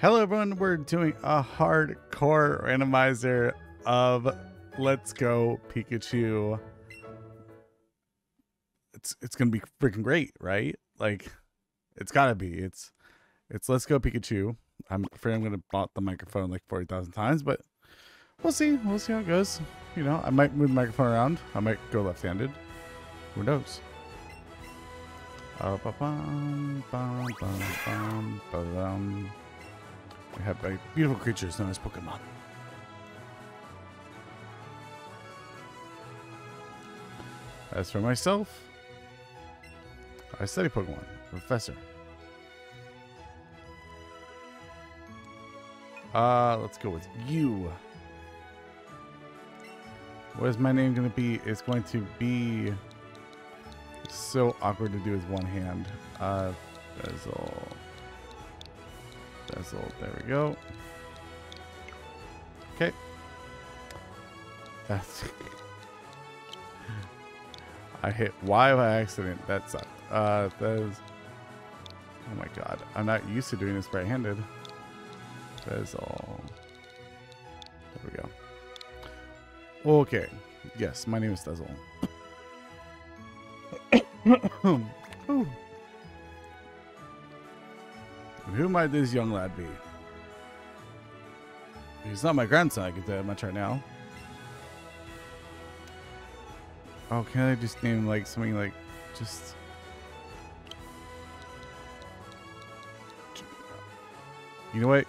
Hello, everyone. We're doing a hardcore randomizer of Let's Go Pikachu. It's it's gonna be freaking great, right? Like, it's gotta be. It's it's Let's Go Pikachu. I'm afraid I'm gonna bought the microphone like forty thousand times, but we'll see. We'll see how it goes. You know, I might move the microphone around. I might go left-handed. Who knows? Uh, ba-bum, bum, bum, bum, ba-dum. We have very beautiful creatures known as Pokemon. As for myself, I study Pokemon, professor. Uh, let's go with you. What is my name going to be? It's going to be so awkward to do with one hand. Uh, Bezel. Bezel. There we go. Okay. That's. I hit Y by accident. That sucked. Uh, that is. Oh my god. I'm not used to doing this right handed. Bezel. There we go. Okay. Yes, my name is Dezel. And who might this young lad be? He's not my grandson, I can tell you much right now. Oh, can I just name like something like just You know what?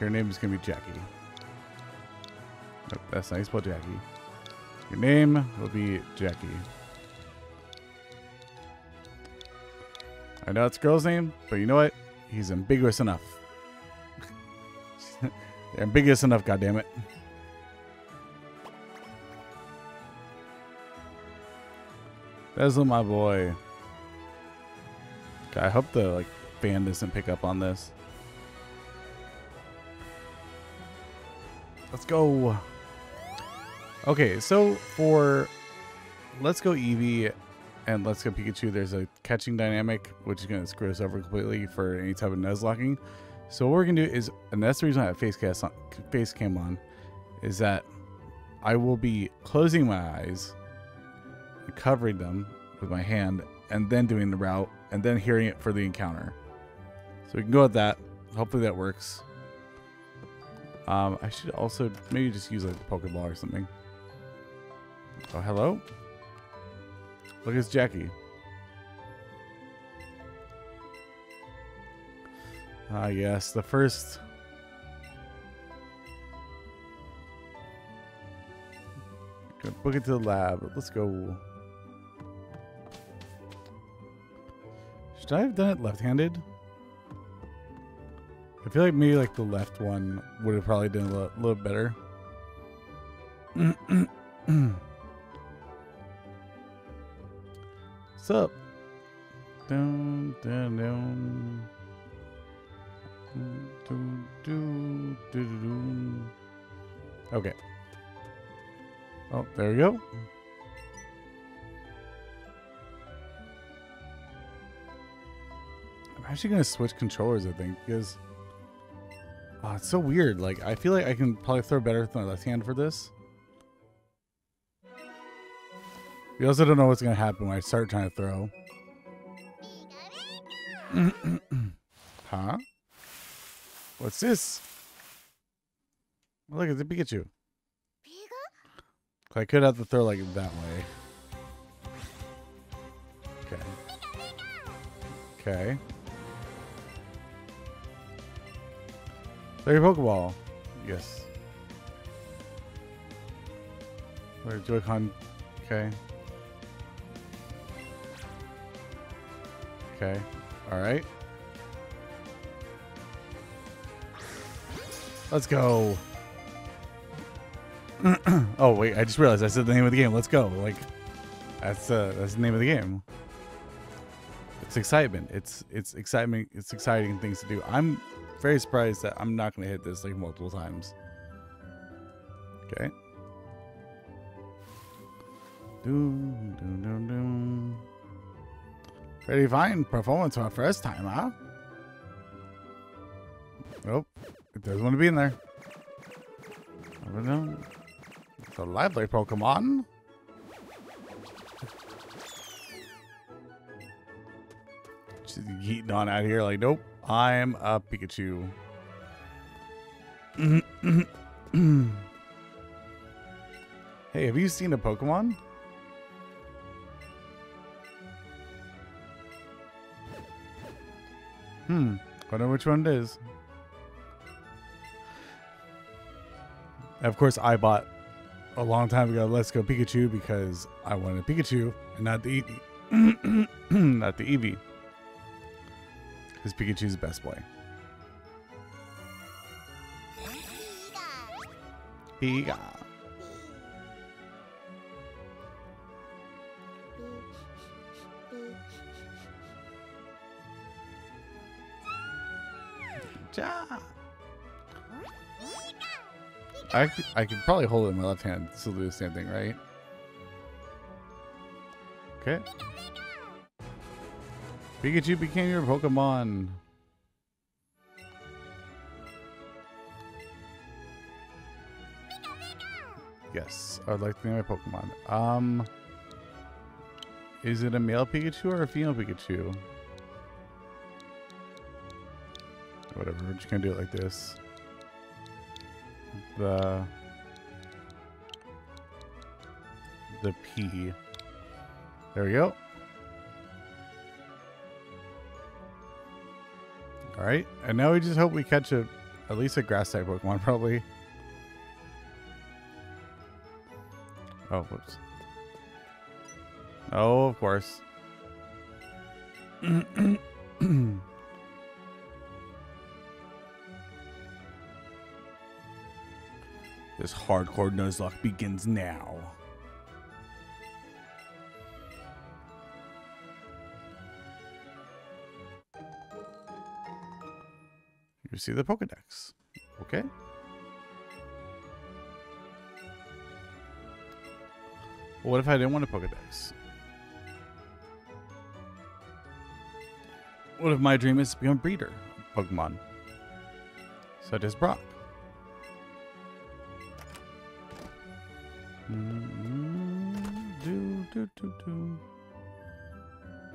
Your name is gonna be Jackie. Nope, that's nice, but Jackie. Your name will be Jackie. I know it's a girl's name, but you know what? He's ambiguous enough. ambiguous enough, goddammit. Bezel, my boy. I hope the like fan doesn't pick up on this. Let's go. Okay, so for Let's Go Eevee and Let's Go Pikachu, there's a catching dynamic, which is going to screw us over completely for any type of Nuzlocking. So what we're going to do is, and that's the reason I have face, cast on, face cam on, is that I will be closing my eyes, covering them with my hand, and then doing the route, and then hearing it for the encounter. So we can go with that. Hopefully that works. Um, I should also maybe just use like a Pokeball or something. Oh, hello? Look, it's Jackie. Ah, yes, the first... Book it to the lab. Let's go. Should I have done it left-handed? I feel like maybe like the left one would have probably done a little, little better. What's up? Dun, dun, dun. Okay. Oh, there we go. I'm actually going to switch controllers, I think, because oh, it's so weird. Like, I feel like I can probably throw better with my left hand for this. We also don't know what's going to happen when I start trying to throw. huh? What's this? Oh, look, it's a Pikachu. I could have to throw like that way. Okay. Okay. Throw your Pokeball. Yes. Where Joy-Con. Okay. Okay. Alright. Let's go. oh wait, I just realized I said the name of the game. Let's go. Like that's uh that's the name of the game. It's excitement. It's it's excitement. It's exciting things to do. I'm very surprised that I'm not gonna hit this like multiple times. Okay. Doom, doom, doom, doom. Pretty fine performance for our first time, huh? Nope. It doesn't want to be in there. Know. It's a lively Pokemon. Just yeeting on out here like, nope, I'm a Pikachu. hey, have you seen a Pokemon? Hmm. Wonder which one it is. Of course, I bought a long time ago Let's Go Pikachu because I wanted Pikachu and not the Eevee. not the Eevee. Because Pikachu's the best boy. Pika. I, I could probably hold it in my left hand, still do the same thing, right? Okay. Pikachu became your Pokemon. Yes, I would like to name my Pokemon. Um, is it a male Pikachu or a female Pikachu? Whatever, we're just gonna do it like this. The the P. There we go. All right, and now we just hope we catch a at least a grass type Pokemon, probably. Oh, whoops. Oh, of course. this hardcore Nuzlocke begins now. You see the Pokedex. Okay. What if I didn't want a Pokedex? What if my dream is to become a breeder of Pokemon? Such as Brock. Do, do, do, do.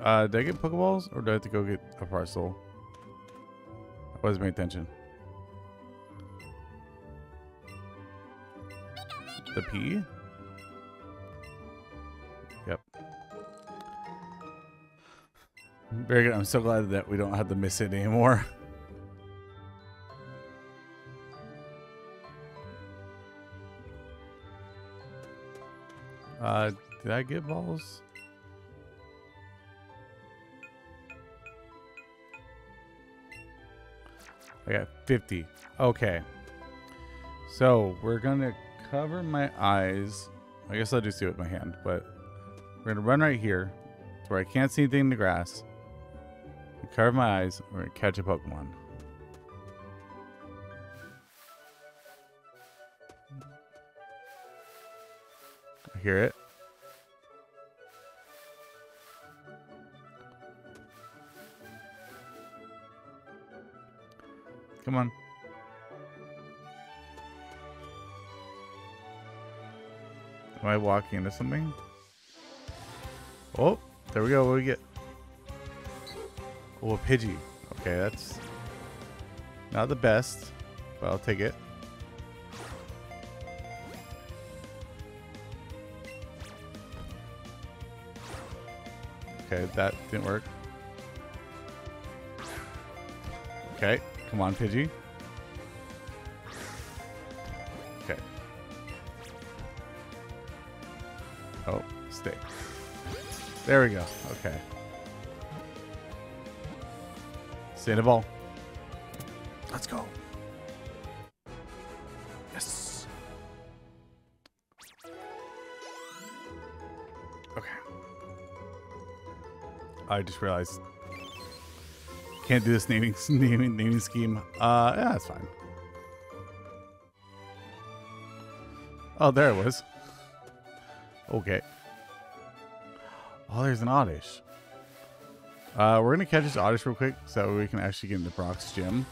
Uh, did I get Pokeballs or do I have to go get a parcel? I wasn't paying attention. The P? Yep. Very good. I'm so glad that we don't have to miss it anymore. Uh, did I get balls? I got 50. Okay. So we're going to cover my eyes. I guess I'll just do it with my hand, but we're going to run right here to where I can't see anything in the grass. Cover my eyes. We're going to catch a Pokemon. I hear it. Come on. Am I walking into something? Oh, there we go. What do we get? Oh, a Pidgey. Okay, that's not the best, but I'll take it. Okay, that didn't work. Okay, come on, Pidgey. Okay. Oh, stay. There we go. Okay. Ball. Let's go. Yes. Okay. I just realized can't do this naming naming naming scheme. Uh, yeah, that's fine. Oh, there it was. Okay. Oh, there's an Oddish. Uh, we're gonna catch this Oddish real quick so we can actually get into Brock's gym.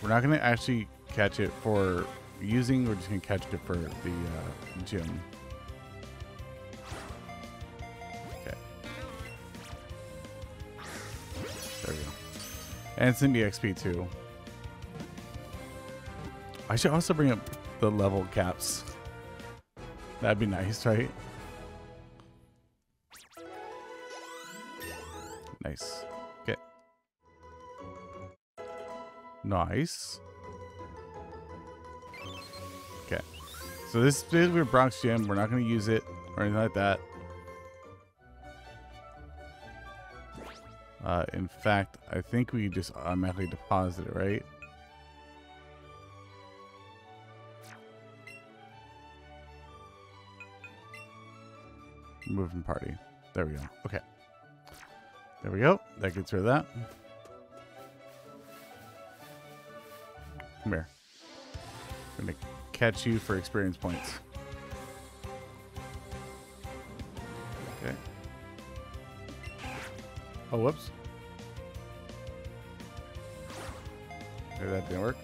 We're not to actually catch it for using. We're just to catch it for the uh, gym. And in the XP too. I should also bring up the level caps. That'd be nice, right? Nice. Okay. Nice. Okay. So this is basically Brock's Gym. We're not going to use it or anything like that. Uh, in fact, I think we just automatically deposit it, right? Moving party. There we go. Okay. There we go. That gets rid of that. Come here. I'm going to catch you for experience points. Okay. Oh, whoops. Maybe that didn't work.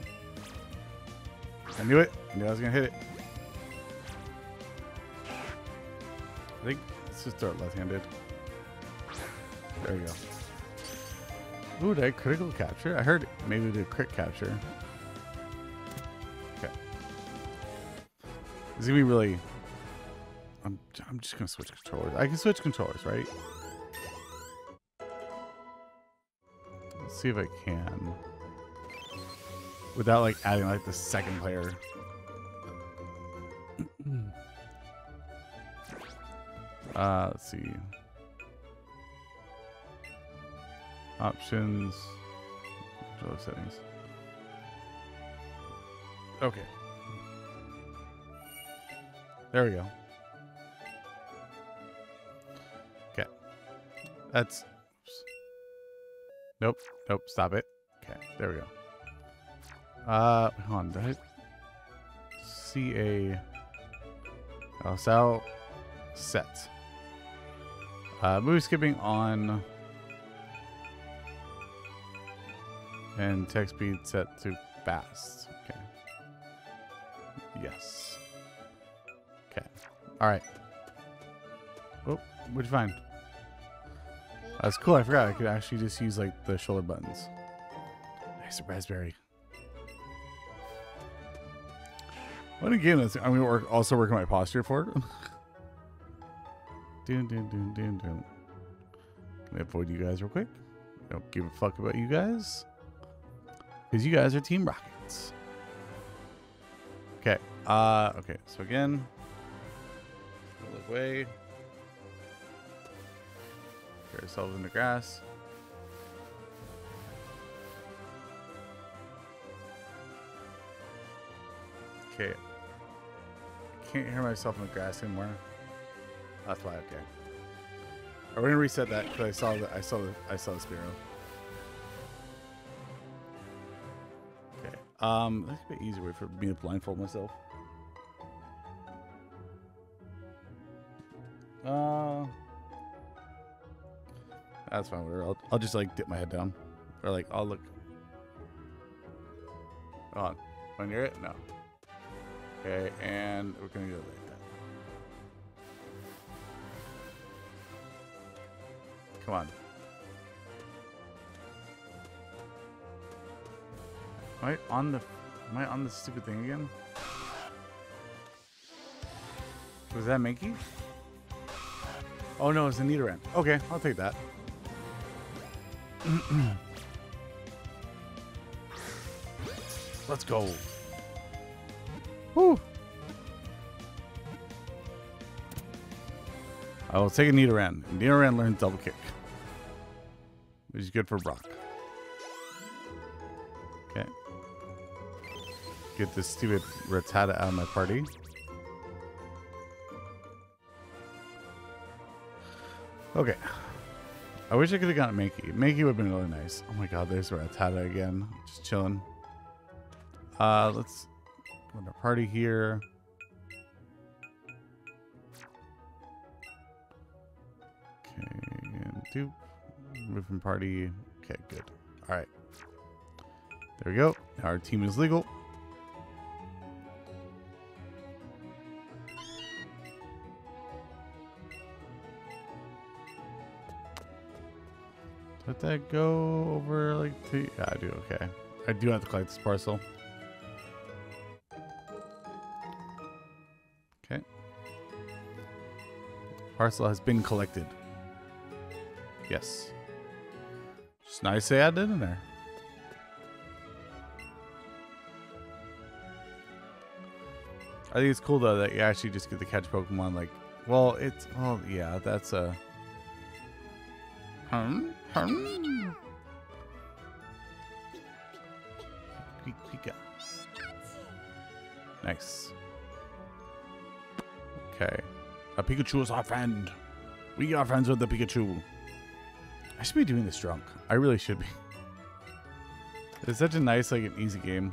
I knew it. I knew I was going to hit it. I think let's just start left-handed. There we go. Ooh, did I critical capture? I heard maybe do crit capture. Okay. It's gonna be really. I'm I'm just gonna switch controllers. I can switch controllers, right? Let's see if I can. Without like adding like the second player. uh, let's see. Options. Controller settings. Okay. There we go. Okay. That's. Nope. Nope. Stop it. Okay. There we go. Uh, hold on. Did I see a. So set. Uh, movie skipping on. And text speed set to fast. Okay. Yes. Okay. All right. Oh, what'd you find? That's cool. I forgot I could actually just use like the shoulder buttons. Nice raspberry. What a game that's I'm gonna work also work on my posture for it. dun, dun, dun, dun, dun. Can I avoid you guys real quick? Don't give a fuck about you guys. Because you guys are Team Rockets. Okay. Uh, okay. So again, look away. Get ourselves in the grass. Okay. I Can't hear myself in the grass anymore. That's why. Okay. Are we gonna reset that? Because I saw the I saw the I saw the Spearow. Um, that's a bit easier way for me to blindfold myself. That's fine. I'll, I'll just like dip my head down, or like I'll look. On, when you're it, no. Okay, and we're gonna go like that. Come on. Am I on the am I on the stupid thing again? Was that Mankey? Oh no, it's a Nidoran. Okay, I'll take that. Let's go. Woo! I will take a Nidoran. Nidoran learns double kick. Which is good for Brock. Okay. Get this stupid Rattata out of my party. Okay. I wish I could have gotten Mankey. Mankey would have been really nice. Oh my god, there's Rattata again. Just chilling. Uh, let's go to party here. Okay, and move from party. Okay, good. All right. There we go. Our team is legal. Let that go over like the... Yeah, I do. Okay. I do have to collect this parcel. Okay. Parcel has been collected. Yes. Just nice to add that in there. I think it's cool though that you actually just get to catch Pokemon like well it's well yeah that's a hmm. Nice. Okay. A Pikachu is our friend. We are friends with the Pikachu. I should be doing this drunk. I really should be. It's such a nice, like, an easy game.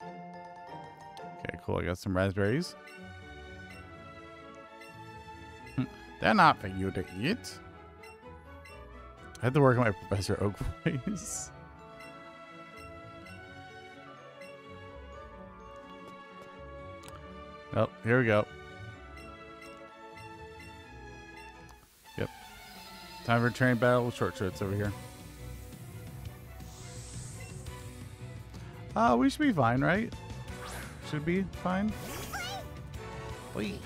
Okay, cool. I got some raspberries. They're not for you to eat. I had to work on my Professor Oak voice. oh, here we go. Yep. Time for a train battle with short shorts over here. Uh, we should be fine, right? Should be fine. Wait.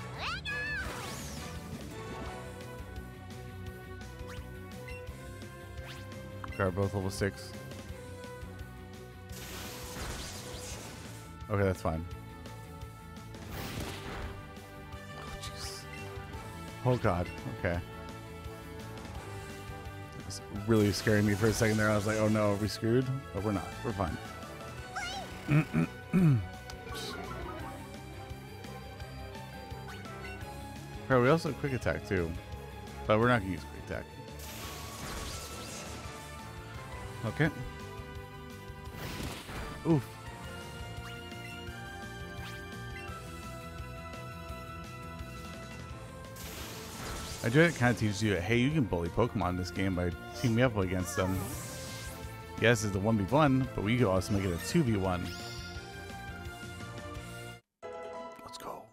Are both level six. Okay, that's fine. Oh, jeez. Oh, God. Okay. It's really scaring me for a second there. I was like, oh no, are we screwed? But we're not. We're fine. Bro, we also have quick attack too. But we're not going to use quick attack. Okay. Oof. I do it kind of teaches you, hey, you can bully Pokemon in this game by teaming up against them. Yes, it's a 1v1, but we could also make it a 2v1. Let's go.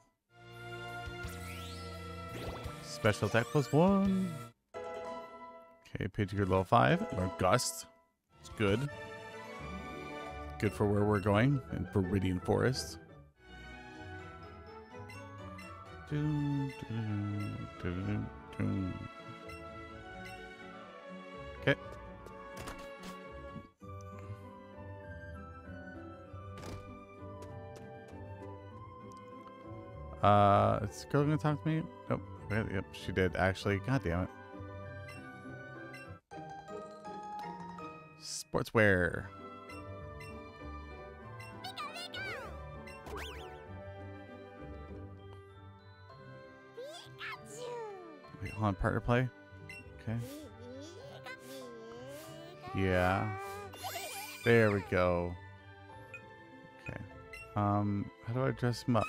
Special attack plus one. Okay, Pidgeot level 5. Or Gust. It's good. Good for where we're going in Viridian Forest. Okay. Uh, is this girl gonna talk to me? Nope. Yep, she did actually. God damn it. Sportswear. Wait, hold on, partner play. Okay. Yeah. There we go. Okay. Um, how do I dress him up?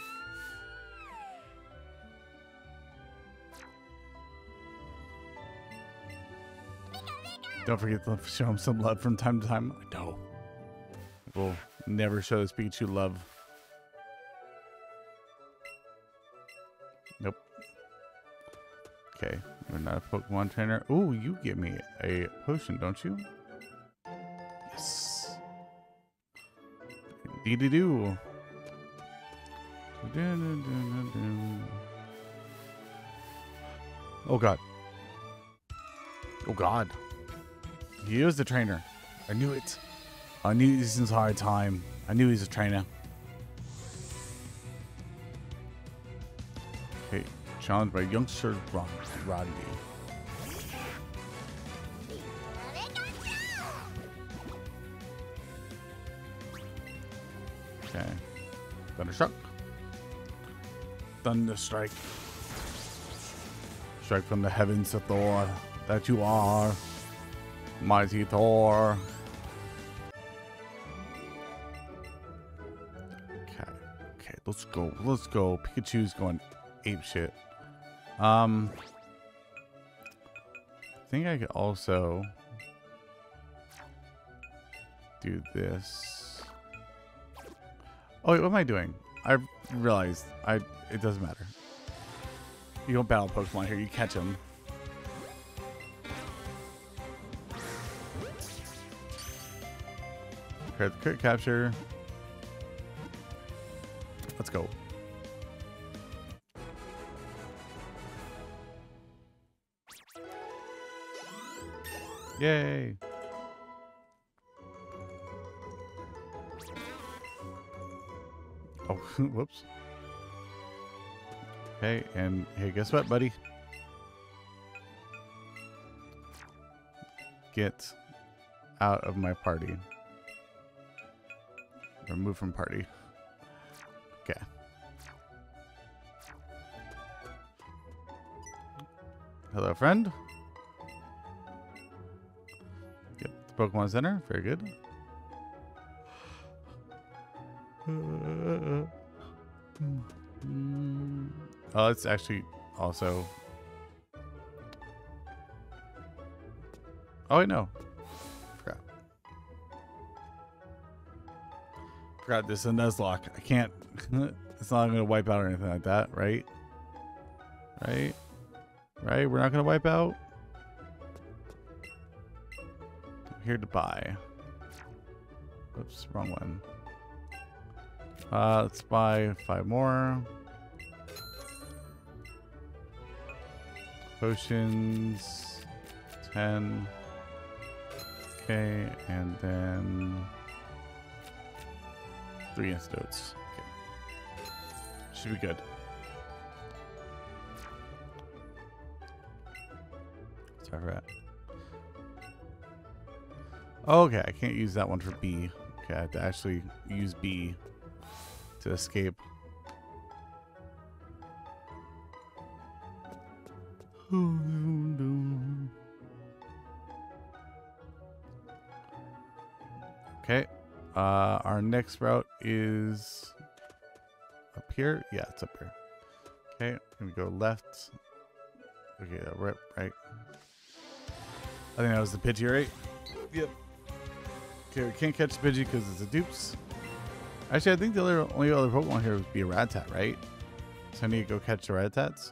Don't forget to show him some love from time to time. No. We'll never show this Pikachu love. Nope. Okay. You're not a Pokemon trainer. Oh, you give me a potion, don't you? Yes. Dee do. Oh god. Oh god. He was the trainer. I knew it. I knew this entire time. I knew he was a trainer. Okay, challenged by youngster Rod Rodney. Okay. Thunderstruck. Thunder strike. Strike from the heavens Thor that you are. Mighty Thor. Okay. Okay, let's go. Let's go. Pikachu's going ape shit. Um I think I could also do this. Oh wait, what am I doing? I realized I it doesn't matter. You don't battle Pokemon here, you catch them. The crit capture. Let's go. Yay! Oh, whoops. Hey, and hey, guess what, buddy? Get out of my party. Remove from party. Okay. Hello, friend. Yep, the Pokemon Center. Very good. Oh, it's actually also. Oh, wait, no. Forgot this is a Nuzlocke. I can't. it's not going to wipe out or anything like that, right? Right? Right? We're not going to wipe out? I'm here to buy. Oops, wrong one. Uh, let's buy five more. Potions. 10. Okay, and then three antidotes. Okay. Should be good. Sorry for that. Okay, I can't use that one for B. Okay, I have to actually use B to escape. Okay. Uh, our next route is up here. Yeah, it's up here. Okay, I'm gonna go left. Okay, right, right. I think that was the Pidgey, right? Yep. Okay, we can't catch the Pidgey because it's a dupes. Actually, I think the other, only other Pokemon here would be a Rattata, right? So I need to go catch the Rattatas.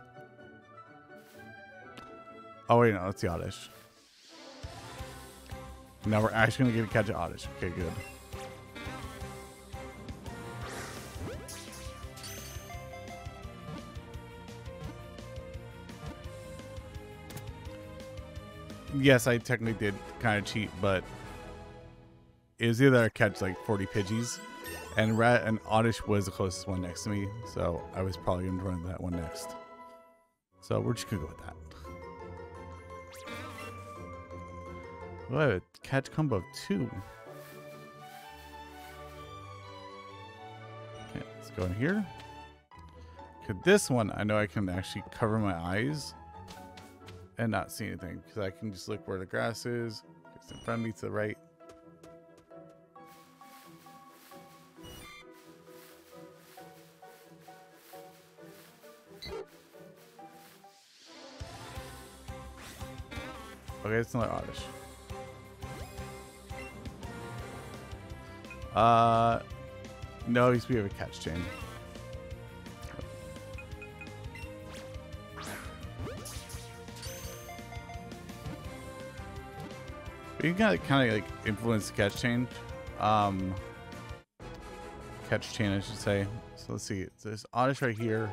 Oh, wait, no, that's the Oddish. Now we're actually going to get to catch an Oddish. Okay, good. Yes, I technically did kind of cheat, but it was either I catch like 40 Pidgeys, and Rat and Oddish was the closest one next to me, so I was probably going to run that one next. So we're just going to go with that. I have a catch combo two. Okay, let's go in here. Okay, this one, I know I can actually cover my eyes and not see anything because I can just look where the grass is. It's in front of me to the right. Okay, it's another oddish. Uh, no, he's we have a catch chain. You can kind of like influence the catch chain. Um, catch chain, I should say. So let's see. There's Oddish right here.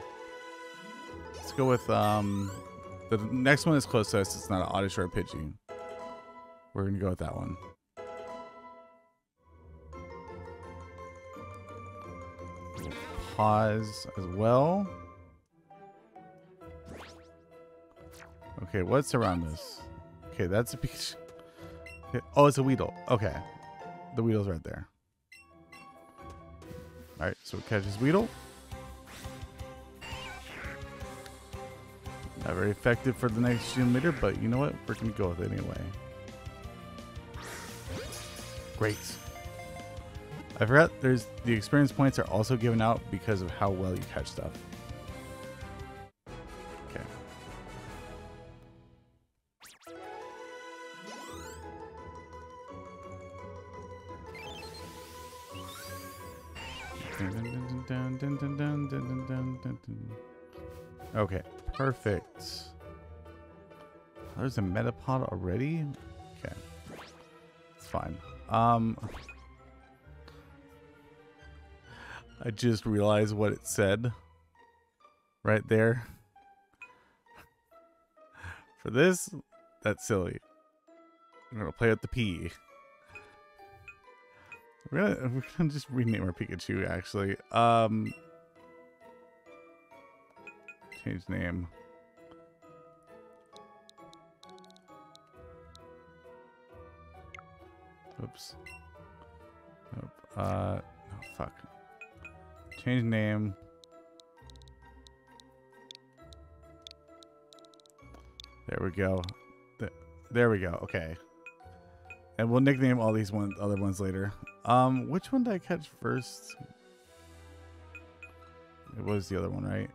Let's go with um, the next one is close to us. It's not an Oddish or a Pidgey. We're gonna go with that one. Pause as well. Okay, what's around this? Okay, that's a piece. Oh, it's a Weedle. Okay. The Weedle's right there. Alright, so it catches Weedle. Not very effective for the next gym leader, but you know what? We're going to go with it anyway. Great. I forgot there's the experience points are also given out because of how well you catch stuff. There's a Metapod already? Okay. It's fine. Um I just realized what it said right there. For this, that's silly. I'm gonna play with the P. We're gonna, we're gonna just rename our Pikachu actually. Um change name. Oops. Nope. Uh, no, fuck. Change name. There we go. There we go. Okay. And we'll nickname all these one other ones later. Um, which one did I catch first? It was the other one, right?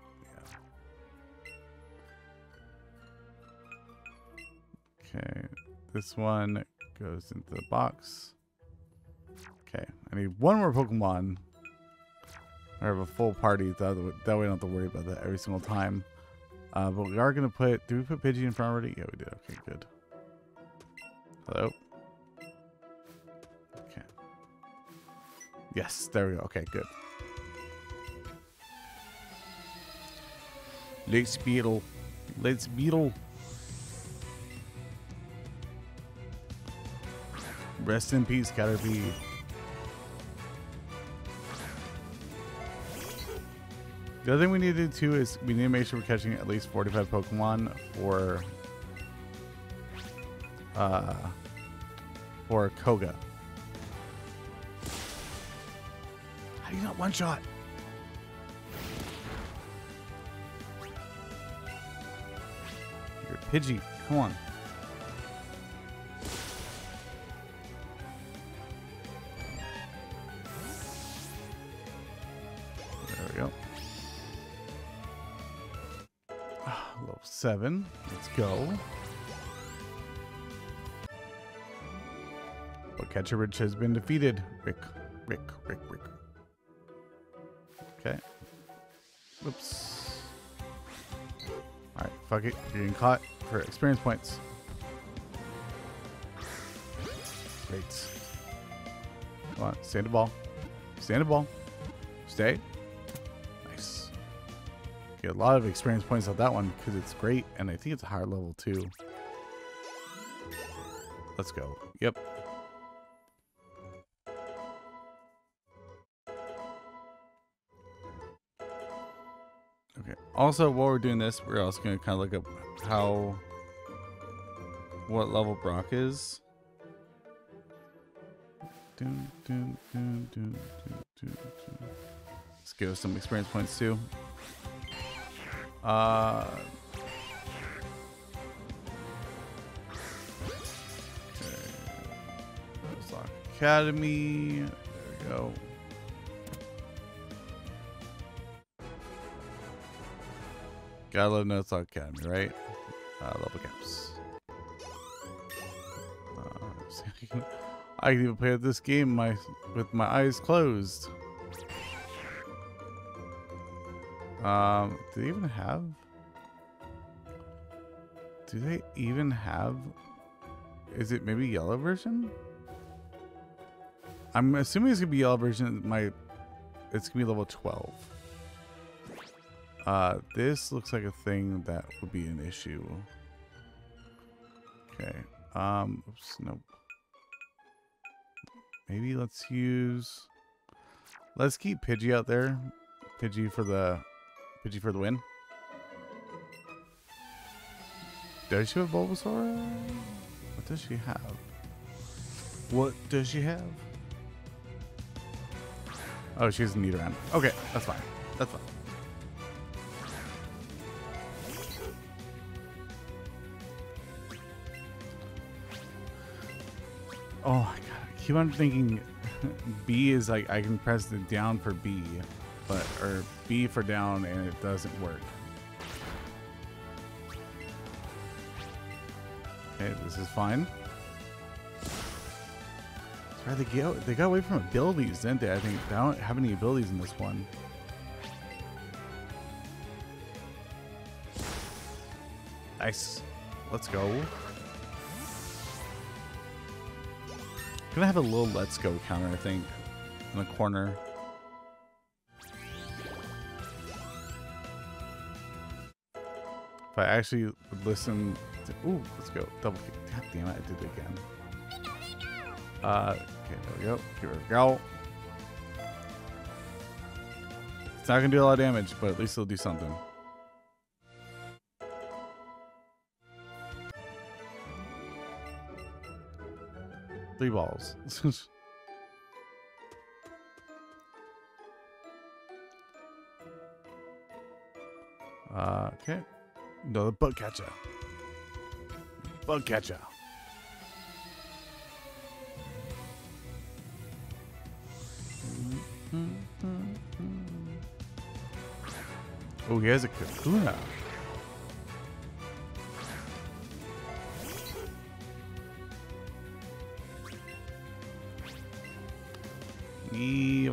Yeah. Okay. This one goes into the box. Okay. I need one more Pokemon. I have a full party. That, that way I don't have to worry about that every single time. Uh, but we are going to put... Do we put Pidgey in front already? Yeah, we did. Okay, good. Hello? Okay. Yes, there we go. Okay, good. Let's beetle. Let's beetle. Rest in peace, Caterpie. The other thing we need to do too is we need to make sure we're catching at least 45 Pokemon for uh for Koga. How do you not one shot? You're Pidgey. Come on. Seven. Let's go. Bug Catcher Ridge has been defeated. Rick, Rick, Rick, Rick. Okay. Oops. Alright, fuck it. You're getting caught for experience points. Great. Come on, stand the ball. Stand the ball. Stay a lot of experience points on that one because it's great, and I think it's a higher level too. Let's go. Yep. Okay. Also, while we're doing this, we're also going to kind of look up how, what level Brock is. Dun, dun, dun, Let's give us some experience points too. Uh, okay. Academy. There we go. Gotta love Nuzlocke Academy, right? Uh, level caps. Uh, I can even play this game my with my eyes closed. Um, do they even have? Do they even have? Is it maybe yellow version? I'm assuming it's gonna be yellow version. My, it's gonna be level 12. Uh, this looks like a thing that would be an issue. Okay. Um, oops, nope. Maybe let's use. Let's keep Pidgey out there. Pidgey for the Pidgey for the win. Does she have Bulbasaur? What does she have? What does she have? Oh, she's a Nidoran. Okay, that's fine. That's fine. Oh my god, I keep on thinking B is like I can press the down for B but or B for down and it doesn't work. Okay, this is fine. Right, they, get, they got away from abilities, didn't they? I think they don't have any abilities in this one. Nice. Let's go. Gonna have a little let's go counter, I think, in the corner. If I actually would listen to, ooh, let's go. Double kick. God damn it, I did it again. Uh, okay, there we go. Here we go. It's not gonna do a lot of damage, but at least it'll do something. Three balls. uh, okay. Another bug catcher. Bug catcher. Oh, he has a Kakuna.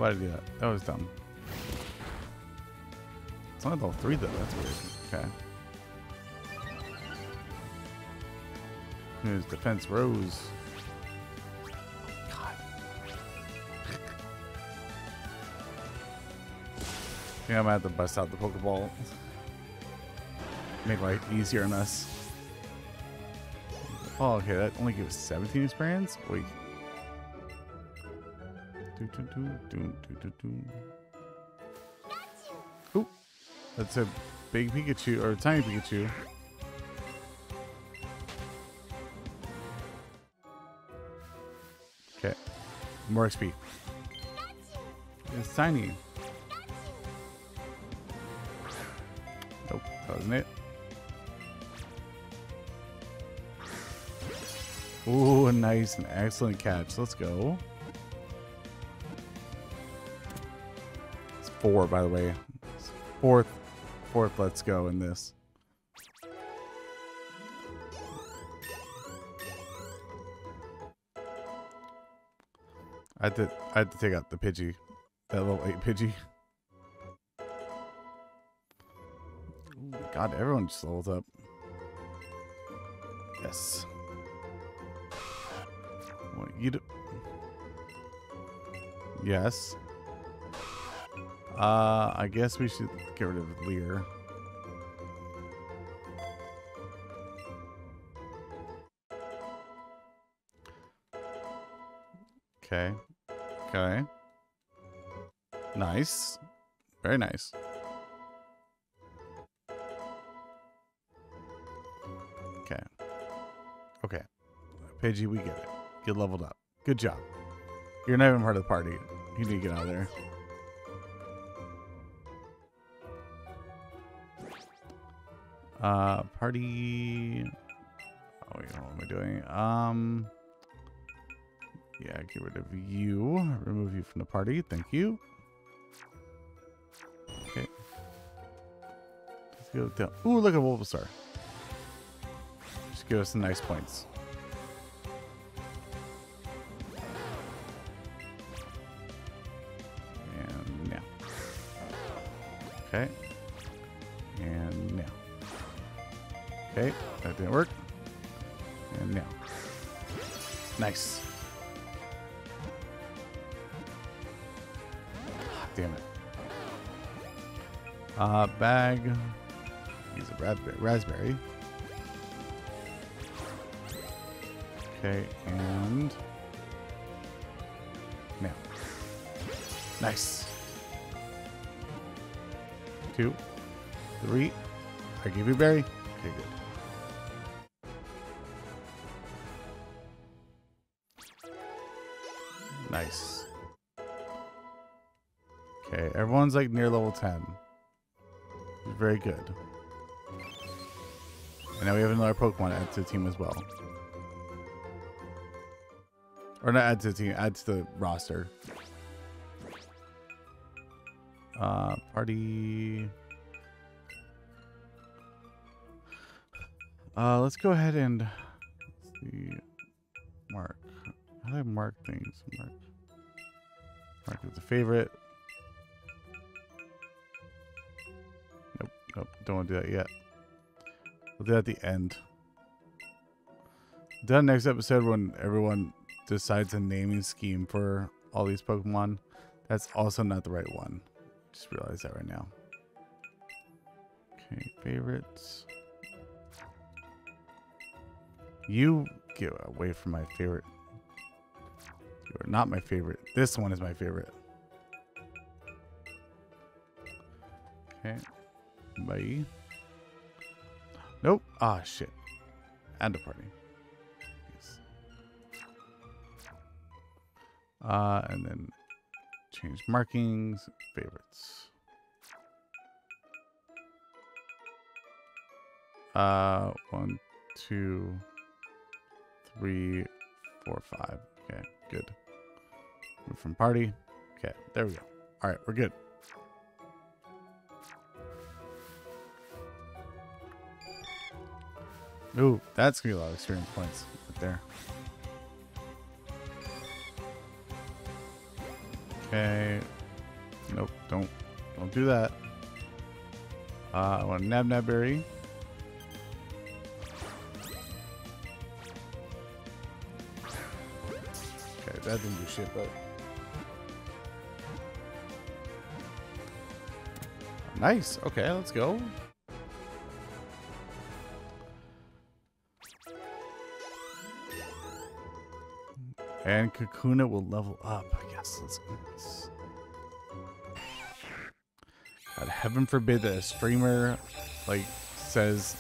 Why did I do that? That was dumb. It's not all three though, that's weird. Okay. His defense rose. God. I think I'm gonna have to bust out the Pokeball. Make life easier on us. Oh, okay, that only gives 17 experience? Wait. Do, do, do, do, do, do, do. Ooh, that's a big Pikachu or a tiny Pikachu. Okay, more XP. It's tiny. Nope, that wasn't it. Ooh, nice and excellent catch. Let's go. It's four, by the way. Fourth, fourth. Let's go in this. I had to, I had to take out the Pidgey, that little eight Pidgey. God, everyone just levels up. Yes. Well, you do. Yes. Uh, I guess we should get rid of Leer. Okay. Okay. Nice. Very nice. Okay. Okay. Pidgey, we get it. Get leveled up. Good job. You're not even part of the party. You need to get out of there. Uh, party. Oh, wait, what am I doing? Um, yeah, get rid of you. Remove you from the party. Thank you. Okay. Let's go down. Ooh, look at Bulbasaur. Just give us some nice points. And now. Okay. And now. Okay, that didn't work. And now. Nice. Damn it. Uh, bag. Use a Razz Berry. raspberry. Okay, and now. Nice. Two, three. I give you berry. Okay, good. Nice. Everyone's like near level 10. Very good. And now we have another Pokemon add to the team as well. Or not add to the team, add to the roster. Uh, party. Uh, let's go ahead and see. Mark. How do I mark things? Mark. Mark as a favorite. Nope. Don't want to do that yet. We'll do that at the end. Done next episode when everyone decides a naming scheme for all these Pokemon. That's also not the right one. Just realized that right now. Okay, favorites. You get away from my favorite. You are not my favorite. This one is my favorite. Okay. Bye. Nope. Ah, shit. And a party. Yes. Uh, and then change markings, favorites. Uh, one, two, three, four, five. Okay, good. Move from party. Okay, there we go. All right, we're good. Ooh, that's gonna be a lot of experience points right there. Okay. Nope, don't don't do that. Uh, I want a Nanab Berry. Okay, that didn't do shit, but nice. Okay, let's go. And Kakuna will level up. Yes, let's do this. God, heaven forbid that a streamer like says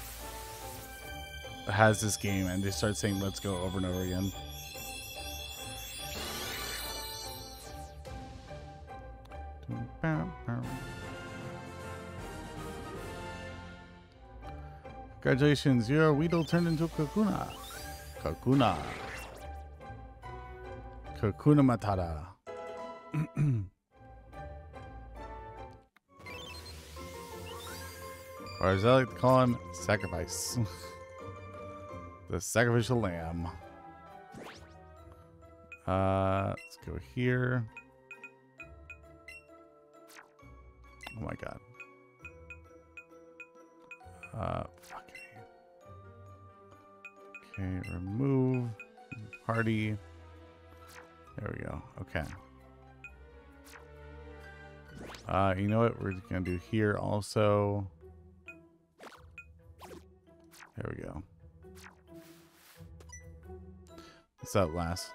has this game and they start saying let's go over and over again. Congratulations, your Weedle turned into Kakuna. Kakuna. Kakuna Matata. or as I like to call him, sacrifice. the sacrificial lamb. Uh, let's go here. Oh my god. Uh, fucking. Okay, remove party. There we go. Okay. Uh, you know what we're gonna do here also. There we go. What's up, last?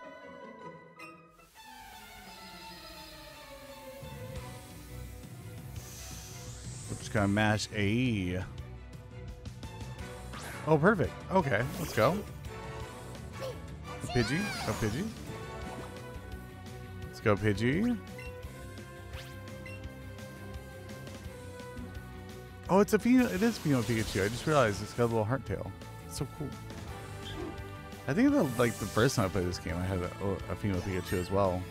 We're just gonna mash A. Oh, perfect. Okay, let's go. Pidgey, go Pidgey. Let's go, Pidgey. Oh, it's a female. It is female Pikachu. I just realized it's got a little heart tail. It's so cool. I think the like the first time I played this game, I had a, a female Pikachu as well.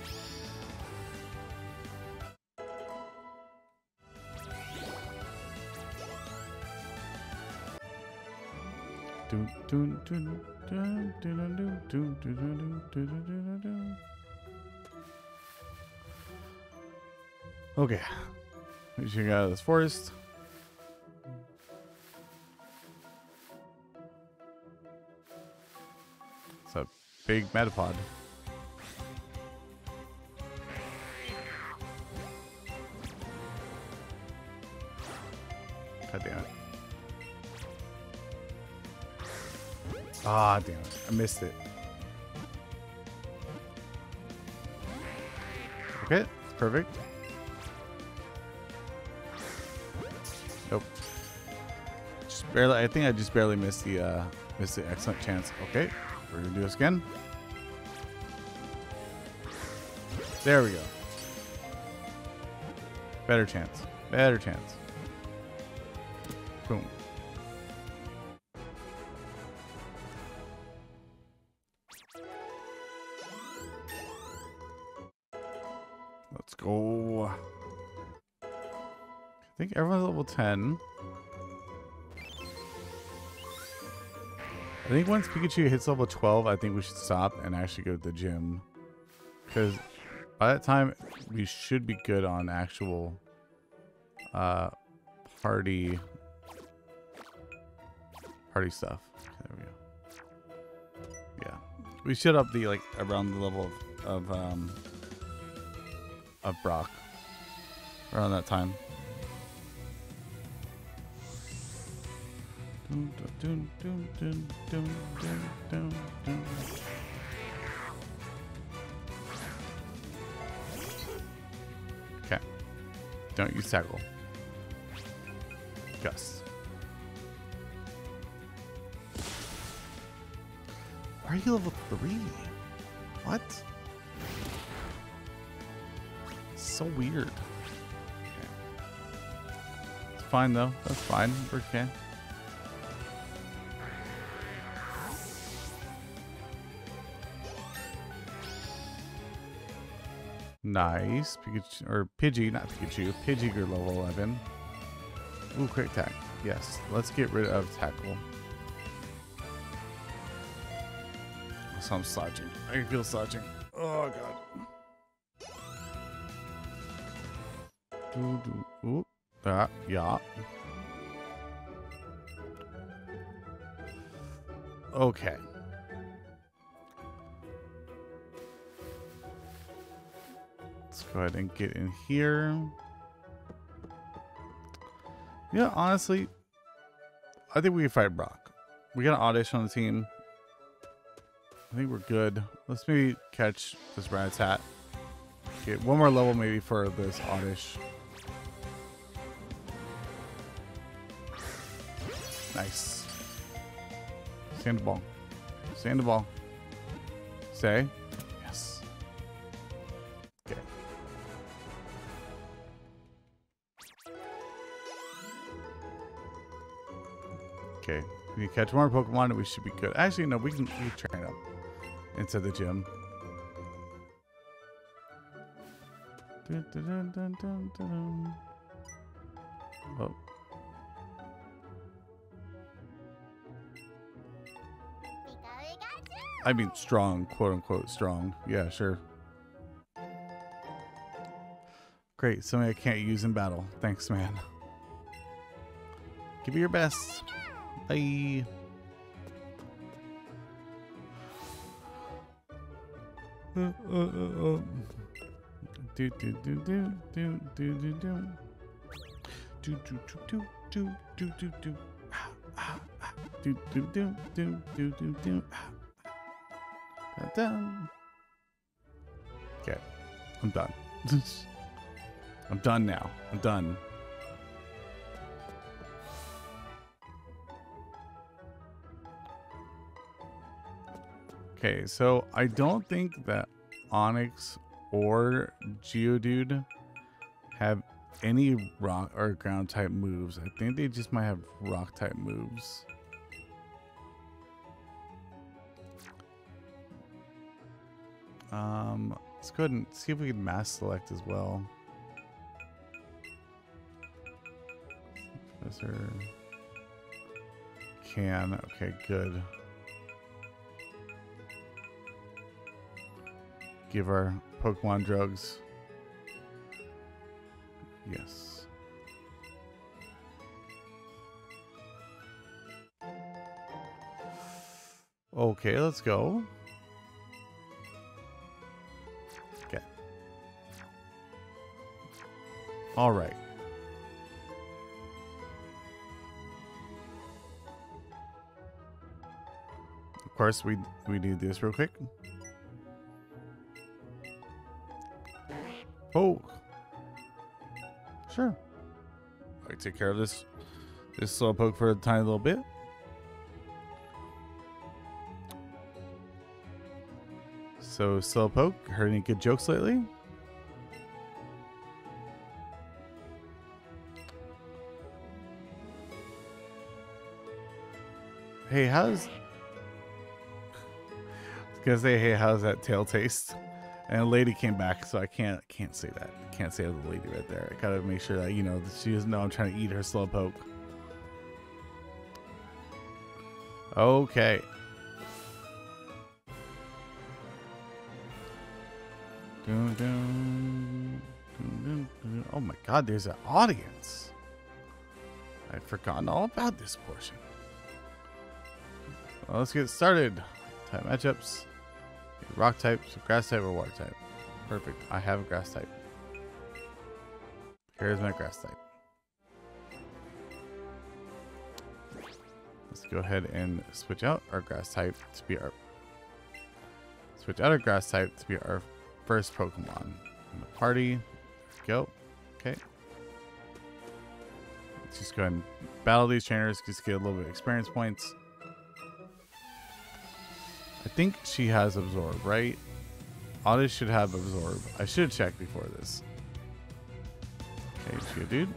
Dun, dun, dun, dun, dun, dun, dun, dun, dun, dun, dun, dun, dun. Okay. We should get out of this forest. It's a big metapod. God damn it. Ah, damn it. I missed it. Okay, perfect. Barely. I think I just barely missed the uh, missed the excellent chance. Okay, we're gonna do this again. There we go. Better chance. Better chance. Boom. Let's go. I think everyone's level 10. I think once Pikachu hits level 12, I think we should stop and actually go to the gym Because by that time, we should be good on actual uh, party party stuff. There we go. Yeah, we should up the like around the level of, of um of Brock around that time. Okay. Don't use tackle. Gus. Why are you level three? What? So weird. It's fine though. That's fine. We're okay. Nice. Pikachu or Pidgey, not Pikachu. Pidgey grew level 11. Ooh, quick attack. Yes. Let's get rid of tackle. So I'm slouching. I can feel slouching. Oh god. Doo, doo. Ooh. That, yeah. Okay. Go ahead and get in here. Yeah, honestly, I think we can fight Brock. We got an Oddish on the team. I think we're good. Let's maybe catch this Rattata. Get one more level maybe for this Oddish. Nice. Sandball. Sandball. Say. We can catch more Pokemon and we should be good. Actually, no, we can, we can train up into the gym. Dun, dun, dun. Oh. I mean, strong, quote unquote, strong. Yeah, sure. Great, something I can't use in battle. Thanks, man. Give it your best. Bye. Do do do do do do do do. Do do do do do do do do. Do do do do do do do. Dun. Okay, I'm done. I'm done now. I'm done. Okay, so I don't think that Onix or Geodude have any rock or ground type moves. I think they just might have rock type moves. Um, let's go ahead and see if we can mass select as well. Professor can. Okay, good. Give our Pokemon drugs. Yes. Okay, let's go. Okay. All right. Of course, we we need this real quick. Oh. Sure. I take care of this this slowpoke for a tiny little bit. So slowpoke, heard any good jokes lately? Hey, how's I was gonna say, hey, how's that tail taste? And a lady came back, so I can't can't say that. Can't say the lady right there. I gotta make sure that you know that she doesn't know I'm trying to eat her slowpoke. Okay. Dun, dun, dun. Oh my god, there's an audience. I'd forgotten all about this portion. Well, let's get started. Type matchups. Rock type, so grass type, or water type. Perfect. I have a grass type. Here's my grass type. Let's go ahead and switch out our grass type to be our switch out our grass type to be our first Pokemon in the party. Go. Okay. Let's just go ahead and battle these trainers, just get a little bit of experience points. I think she has Absorb, right? Oddish should have Absorb. I should check before this. Okay, dude.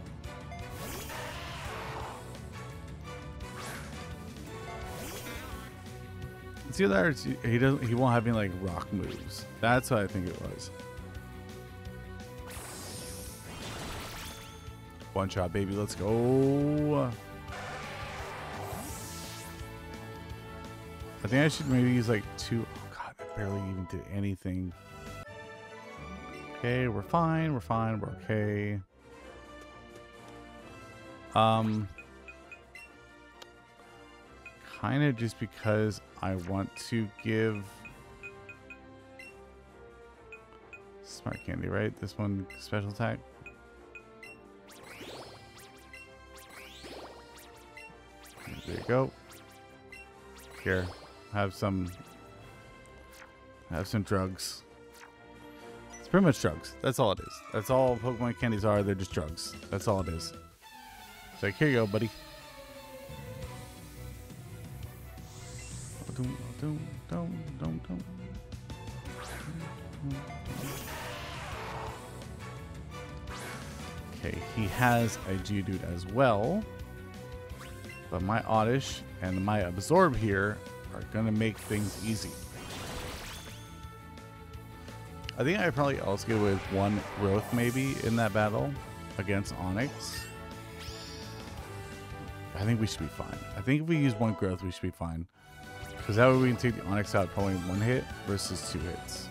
It's it's, he doesn't he won't have any like rock moves. That's what I think it was. One shot, baby. Let's go. I think I should maybe use like two. Oh god, I barely even did anything. Okay, we're fine. We're fine. We're okay. Um, kind of just because I want to give smart candy, right? This one special attack. There you go. Here, have some have some drugs. It's pretty much drugs. That's all it is. That's all Pokemon candies are. They're just drugs. That's all it is. So here you go, buddy. Okay, he has a Geodude as well. But my Oddish and my Absorb here are going to make things easy. I think I probably also go with one growth maybe in that battle against Onix. I think we should be fine. I think if we use one growth, we should be fine. Because that way we can take the Onix out probably one hit versus two hits.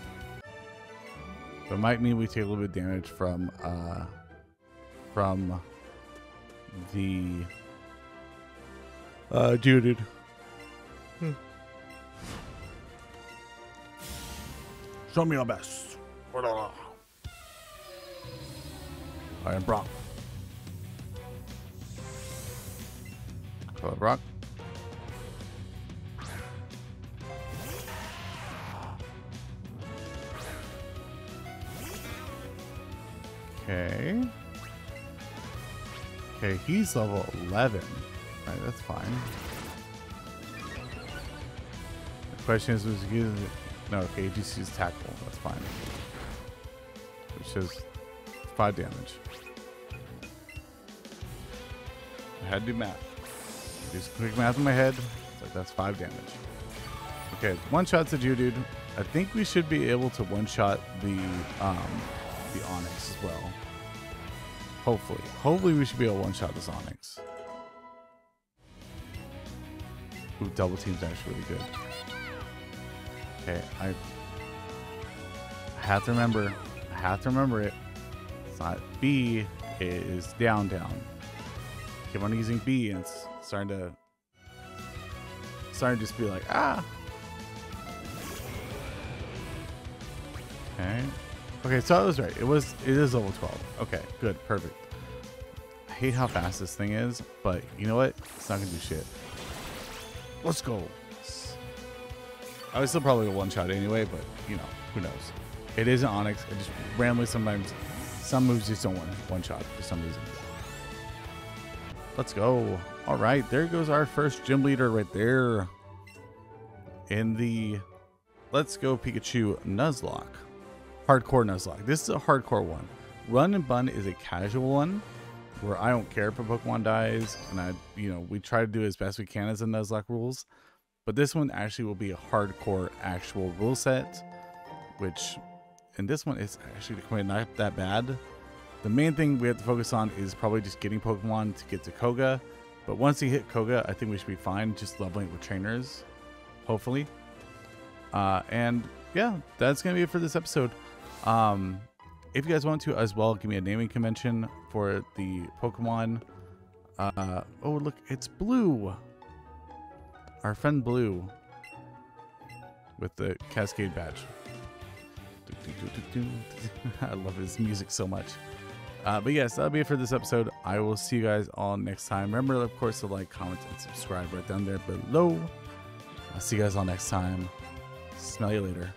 But it might mean we take a little bit of damage from uh, from the uh, Geodude. Show me your best. I am Brock. Hello, Brock. Okay. Okay, he's level 11. Alright, that's fine. The question is, was he No, okay, used tackle. That's fine. Which is 5 damage. I had to do math. Do some quick math in my head. Like, that's 5 damage. Okay, one shot's you, dude. I think we should be able to one shot the um, the Onix as well. Hopefully. Hopefully we should be able to one shot this Onix. Ooh, double team's actually really good. Okay, I, have to remember. I have to remember it. It's not B. It is down, down. Keep on using B, and it's starting to starting to just be like ah. Okay. Okay, so I was right. It was it is level 12. Okay, good, perfect. I hate how fast this thing is, but you know what? It's not gonna do shit. Let's go. I was still probably a one shot anyway, but you know, who knows? It is an Onix. It just randomly sometimes some moves just don't want one shot for some reason. Let's go. All right, there goes our first gym leader right there. In the Let's Go Pikachu Nuzlocke hardcore Nuzlocke. This is a hardcore one. Run and Bun is a casual one where I don't care if a Pokemon dies, and I, you know, we try to do as best we can as the Nuzlocke rules. But this one actually will be a hardcore actual rule set, which in this one is actually quite not that bad. The main thing we have to focus on is probably just getting Pokemon to get to Koga. But once you hit Koga, I think we should be fine just leveling with trainers, hopefully. Uh, and yeah, that's going to be it for this episode. Um, if you guys want to as well, give me a naming convention for the Pokemon. Uh, oh, look, it's Blue. Our friend Blue with the Cascade badge. I love his music so much. Uh, but yes, that'll be it for this episode. I will see you guys all next time. Remember, of course, to like, comment, and subscribe right down there below. I'll see you guys all next time. Smell you later.